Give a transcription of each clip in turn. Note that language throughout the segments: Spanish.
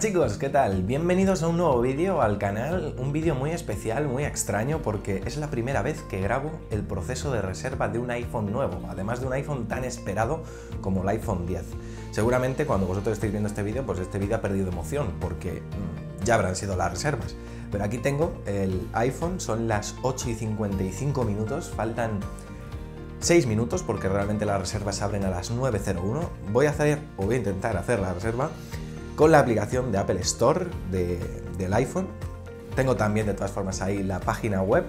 chicos, ¿qué tal? Bienvenidos a un nuevo vídeo al canal, un vídeo muy especial, muy extraño porque es la primera vez que grabo el proceso de reserva de un iPhone nuevo, además de un iPhone tan esperado como el iPhone 10. Seguramente cuando vosotros estéis viendo este vídeo, pues este vídeo ha perdido emoción porque mm, ya habrán sido las reservas. Pero aquí tengo el iPhone, son las 8 y 55 minutos, faltan 6 minutos porque realmente las reservas abren a las 9.01. Voy a hacer, o voy a intentar hacer la reserva con la aplicación de Apple Store del iPhone. Tengo también de todas formas ahí la página web.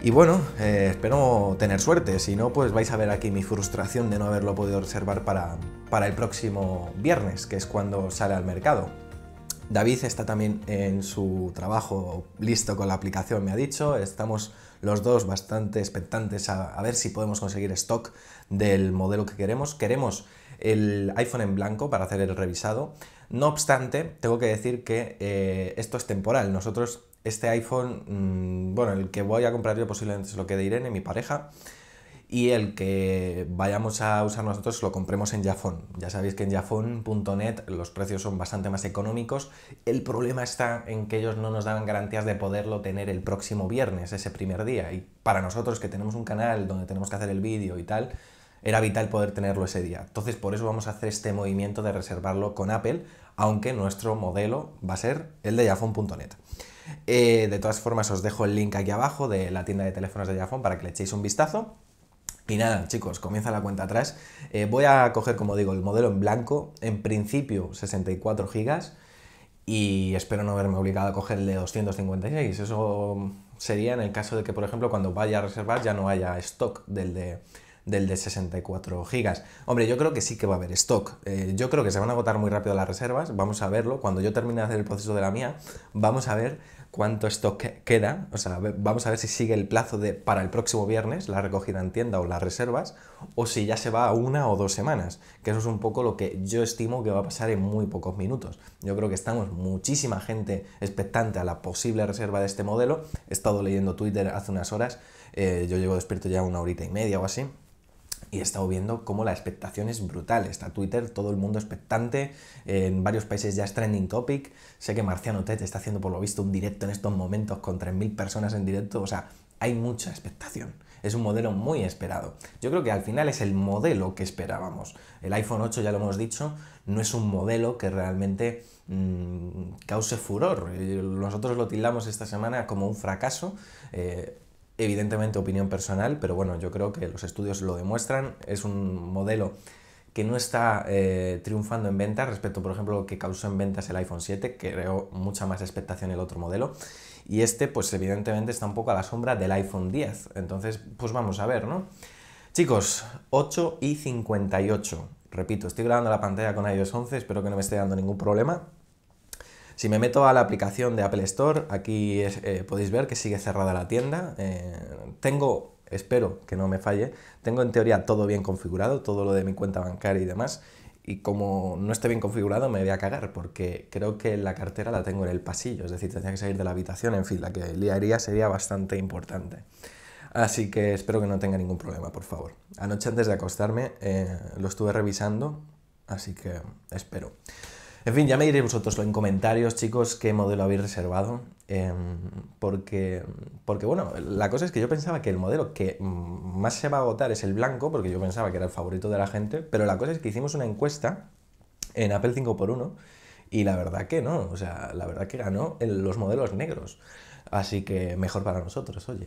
Y bueno, eh, espero tener suerte, si no pues vais a ver aquí mi frustración de no haberlo podido reservar para, para el próximo viernes, que es cuando sale al mercado. David está también en su trabajo listo con la aplicación, me ha dicho. Estamos los dos bastante expectantes a, a ver si podemos conseguir stock del modelo que queremos. Queremos el iPhone en blanco para hacer el revisado. No obstante, tengo que decir que eh, esto es temporal. Nosotros, este iPhone, mm, bueno, el que voy a comprar yo posiblemente es lo que de Irene, mi pareja, y el que vayamos a usar nosotros lo compremos en Jafón. Ya sabéis que en jafón.net los precios son bastante más económicos. El problema está en que ellos no nos dan garantías de poderlo tener el próximo viernes, ese primer día. Y para nosotros que tenemos un canal donde tenemos que hacer el vídeo y tal, era vital poder tenerlo ese día. Entonces por eso vamos a hacer este movimiento de reservarlo con Apple, aunque nuestro modelo va a ser el de Jafone.net. Eh, de todas formas os dejo el link aquí abajo de la tienda de teléfonos de Jafone para que le echéis un vistazo. Y nada, chicos, comienza la cuenta atrás. Eh, voy a coger, como digo, el modelo en blanco, en principio 64 GB, y espero no haberme obligado a coger el de 256. Eso sería en el caso de que, por ejemplo, cuando vaya a reservar ya no haya stock del de del de 64 gigas. Hombre, yo creo que sí que va a haber stock. Eh, yo creo que se van a agotar muy rápido las reservas. Vamos a verlo. Cuando yo termine de hacer el proceso de la mía, vamos a ver cuánto stock queda. O sea, vamos a ver si sigue el plazo de para el próximo viernes, la recogida en tienda o las reservas, o si ya se va a una o dos semanas. Que eso es un poco lo que yo estimo que va a pasar en muy pocos minutos. Yo creo que estamos muchísima gente expectante a la posible reserva de este modelo. He estado leyendo Twitter hace unas horas. Eh, yo llevo despierto ya una horita y media o así y he estado viendo cómo la expectación es brutal. Está Twitter, todo el mundo expectante, en varios países ya es trending topic. Sé que Marciano Tet está haciendo por lo visto un directo en estos momentos con 3.000 personas en directo, o sea, hay mucha expectación. Es un modelo muy esperado. Yo creo que al final es el modelo que esperábamos. El iPhone 8, ya lo hemos dicho, no es un modelo que realmente mmm, cause furor. Nosotros lo tildamos esta semana como un fracaso. Eh, evidentemente opinión personal, pero bueno, yo creo que los estudios lo demuestran. Es un modelo que no está eh, triunfando en ventas respecto, por ejemplo, lo que causó en ventas el iPhone 7, que creó mucha más expectación el otro modelo. Y este, pues evidentemente está un poco a la sombra del iPhone 10. Entonces, pues vamos a ver, ¿no? Chicos, 8 y 58. Repito, estoy grabando la pantalla con iOS 11, espero que no me esté dando ningún problema. Si me meto a la aplicación de Apple Store, aquí eh, podéis ver que sigue cerrada la tienda. Eh, tengo, espero que no me falle, tengo en teoría todo bien configurado, todo lo de mi cuenta bancaria y demás. Y como no esté bien configurado, me voy a cagar, porque creo que la cartera la tengo en el pasillo, es decir, tendría que salir de la habitación, en fin, la que liaría sería bastante importante. Así que espero que no tenga ningún problema, por favor. Anoche antes de acostarme eh, lo estuve revisando, así que espero. En fin, ya me diréis vosotros en comentarios, chicos, qué modelo habéis reservado. Em, porque, porque, bueno, la cosa es que yo pensaba que el modelo que más se va a agotar es el blanco, porque yo pensaba que era el favorito de la gente, pero la cosa es que hicimos una encuesta en Apple 5x1 y la verdad que no, o sea, la verdad que ganó los modelos negros. Así que mejor para nosotros, oye.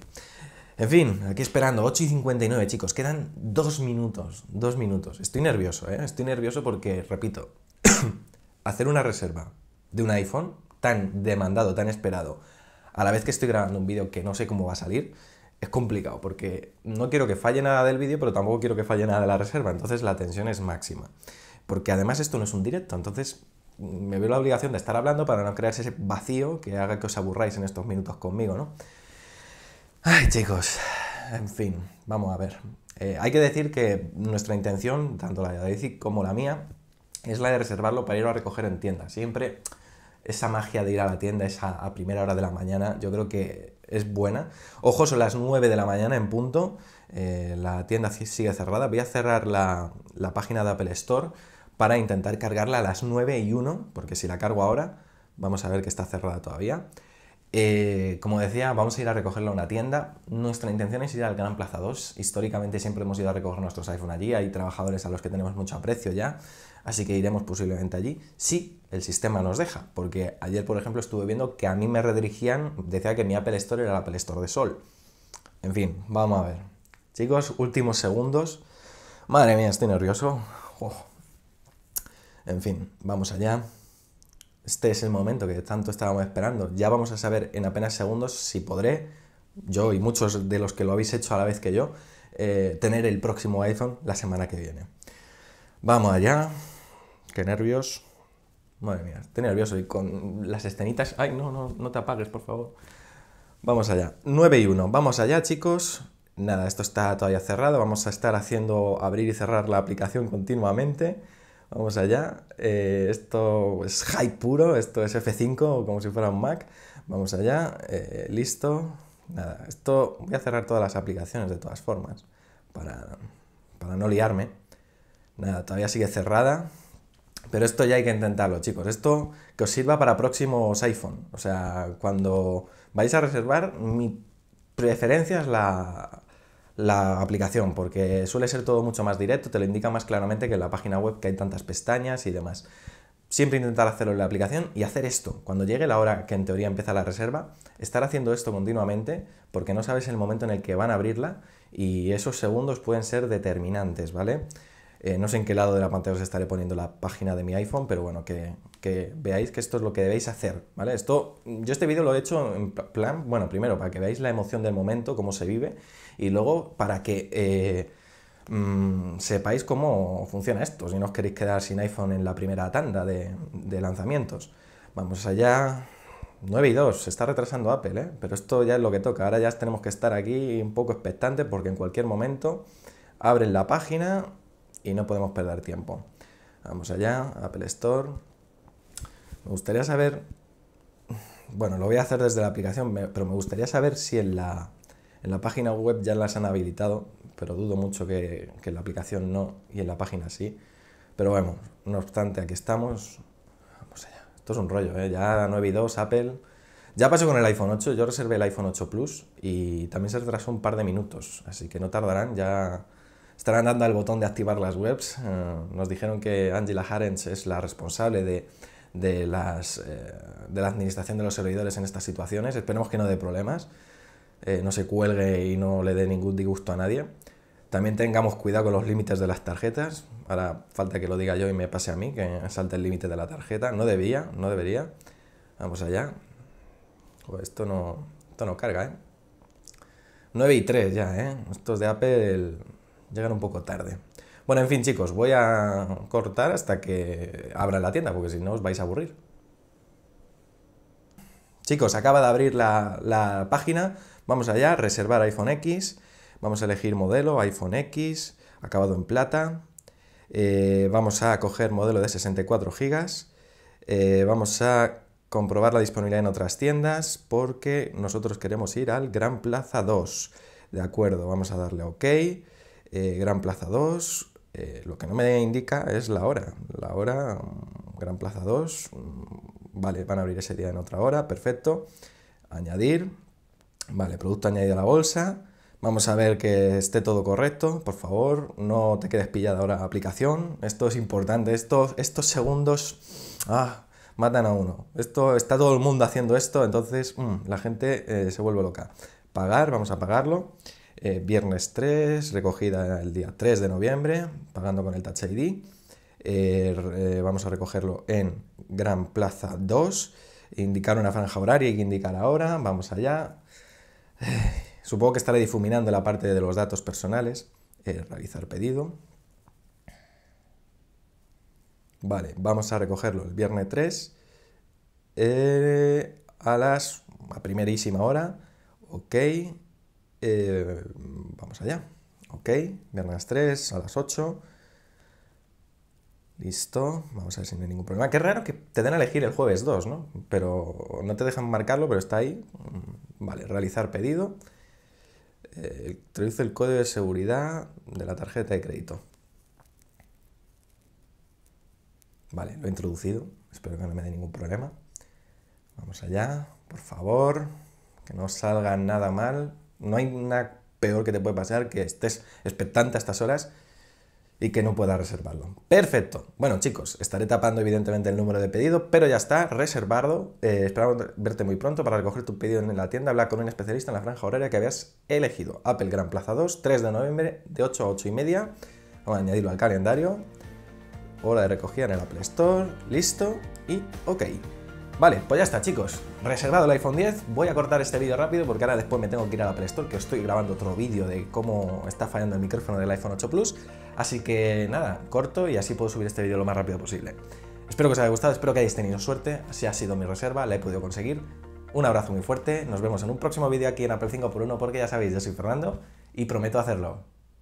En fin, aquí esperando, 8 y 59 chicos, quedan dos minutos, dos minutos. Estoy nervioso, ¿eh? Estoy nervioso porque, repito, hacer una reserva de un iPhone tan demandado, tan esperado, a la vez que estoy grabando un vídeo que no sé cómo va a salir, es complicado porque no quiero que falle nada del vídeo, pero tampoco quiero que falle nada de la reserva, entonces la tensión es máxima. Porque además esto no es un directo, entonces me veo la obligación de estar hablando para no crearse ese vacío que haga que os aburráis en estos minutos conmigo, ¿no? Ay, chicos, en fin, vamos a ver. Eh, hay que decir que nuestra intención, tanto la de Daisy como la mía, es la de reservarlo para ir a recoger en tienda. Siempre esa magia de ir a la tienda, esa a primera hora de la mañana, yo creo que es buena. Ojo, son las 9 de la mañana en punto, eh, la tienda sigue cerrada. Voy a cerrar la, página de Apple Store para intentar cargarla a las 9 y 1, porque si la cargo ahora, vamos a ver que está cerrada todavía. Eh, como decía, vamos a ir a recogerla a una tienda. Nuestra intención es ir al Gran Plaza 2. Históricamente siempre hemos ido a recoger nuestros iPhone allí. Hay trabajadores a los que tenemos mucho aprecio ya. Así que iremos posiblemente allí. Si el sistema nos deja. Porque ayer, por ejemplo, estuve viendo que a mí me redirigían, decía que mi Apple Store era el Apple Store de Sol. En fin, vamos a ver. Chicos, últimos segundos. Madre mía, estoy nervioso. En fin, vamos allá. Este es el momento que tanto estábamos esperando. Ya vamos a saber en apenas segundos si podré, yo y muchos de los que lo habéis hecho a la vez que yo, eh, tener el próximo iPhone la semana que viene. Vamos allá. Qué nervios. Madre mía, estoy nervioso y con las escenitas... Ay, no, no, no te apagues, por favor. Vamos allá. 9 y 1. Vamos allá, chicos. Nada, esto está todavía cerrado. Vamos a estar haciendo abrir y cerrar la aplicación continuamente. Vamos allá. Eh, esto es hype puro, esto es F5 como si fuera un Mac. Vamos allá. Eh, listo. Nada, esto voy a cerrar todas las aplicaciones de todas formas para, para no liarme. Nada, todavía sigue cerrada. Pero esto ya hay que intentarlo, chicos. Esto que os sirva para próximos iPhone. O sea, cuando vais a reservar, mi preferencia es la, la aplicación, porque suele ser todo mucho más directo, te lo indica más claramente que en la página web que hay tantas pestañas y demás. Siempre intentar hacerlo en la aplicación y hacer esto. Cuando llegue la hora que en teoría empieza la reserva, estar haciendo esto continuamente porque no sabes el momento en el que van a abrirla y esos segundos pueden ser determinantes, ¿vale? Eh, no sé en qué lado de la pantalla os estaré poniendo la página de mi iPhone, pero bueno, que, que, veáis que esto es lo que debéis hacer, ¿vale? Esto, yo este vídeo lo he hecho en plan, bueno, primero para que veáis la emoción del momento, cómo se vive, y luego para que eh, mm, sepáis cómo funciona esto, si no os queréis quedar sin iPhone en la primera tanda de, lanzamientos. Vamos allá. 9 y 2, se está retrasando Apple, ¿eh? pero esto ya es lo que toca. Ahora ya tenemos que estar aquí un poco expectantes porque en cualquier momento abren la página y no podemos perder tiempo. Vamos allá, Apple Store. Me gustaría saber, bueno, lo voy a hacer desde la aplicación, pero me gustaría saber si en la, en la página web ya las han habilitado, pero dudo mucho que, que en la aplicación no y en la página sí. Pero bueno, no obstante, aquí estamos. Vamos allá. Esto es un rollo, ¿eh? Ya 9 y 2, Apple. Ya pasó con el iPhone 8, yo reservé el iPhone 8 Plus y también se retrasó un par de minutos, así que no tardarán, ya estarán dando al botón de activar las webs. Eh, nos dijeron que Angela Harens es la responsable de, de, las, eh, de la administración de los servidores en estas situaciones. Esperemos que no dé problemas, eh, no se cuelgue y no le dé ningún disgusto a nadie. También tengamos cuidado con los límites de las tarjetas. Ahora falta que lo diga yo y me pase a mí, que salte el límite de la tarjeta. No debía, no debería. Vamos allá. esto no, esto no carga, ¿eh? 9 y 3 ya, ¿eh? Estos de Apple llegan un poco tarde. Bueno, en fin, chicos, voy a cortar hasta que abra la tienda, porque si no os vais a aburrir. Chicos, acaba de abrir la, página. Vamos allá, reservar iPhone X. Vamos a elegir modelo, iPhone X, acabado en plata. Eh, vamos a coger modelo de 64 GB. Eh, vamos a comprobar la disponibilidad en otras tiendas porque nosotros queremos ir al Gran Plaza 2. De acuerdo, vamos a darle OK. Eh, Gran Plaza 2, eh, lo que no me indica es la hora. La hora, mm, Gran Plaza 2, mm, vale, van a abrir ese día en otra hora, perfecto. Añadir, vale, producto añadido a la bolsa. Vamos a ver que esté todo correcto, por favor, no te quedes pillada ahora aplicación. Esto es importante, estos, estos segundos ah, matan a uno. Esto, está todo el mundo haciendo esto, entonces mm, la gente eh, se vuelve loca. Pagar, vamos a pagarlo. Eh, viernes 3, recogida el día 3 de noviembre, pagando con el Touch ID. Eh, eh, vamos a recogerlo en Gran Plaza 2, indicar una franja horaria y que indicar la hora, vamos allá. supongo que estaré difuminando la parte de los datos personales. realizar pedido. Vale, vamos a recogerlo el viernes 3 a las a primerísima hora. Ok, eh, vamos allá. Ok, viernes 3 a las 8. Listo, vamos a ver si no hay ningún problema. Qué raro que te den a elegir el jueves 2, ¿no? Pero no te dejan marcarlo, pero está ahí. Mm, vale, realizar pedido. Eh, introduce el código de seguridad de la tarjeta de crédito. Vale, lo he introducido, espero que no me dé ningún problema. Vamos allá, por favor, que no salga nada mal. No hay nada peor que te puede pasar que estés expectante a estas horas y que no pueda reservarlo. Perfecto. Bueno, chicos, estaré tapando evidentemente el número de pedido, pero ya está reservado. Eh, esperamos verte muy pronto para recoger tu pedido en la tienda. Habla con un especialista en la franja horaria que habías elegido. Apple Gran Plaza 2, 3 de noviembre, de 8 a 8 y media. Vamos a añadirlo al calendario. Hora de recogida en el Apple Store. Listo y ok. Vale, pues ya está chicos, reservado el iPhone 10, voy a cortar este vídeo rápido porque ahora después me tengo que ir a la Play Store, que estoy grabando otro vídeo de cómo está fallando el micrófono del iPhone 8 Plus, así que nada, corto y así puedo subir este vídeo lo más rápido posible. Espero que os haya gustado, espero que hayáis tenido suerte, así ha sido mi reserva, la he podido conseguir. Un abrazo muy fuerte, nos vemos en un próximo vídeo aquí en Apple 5x1 porque ya sabéis, yo soy Fernando y prometo hacerlo.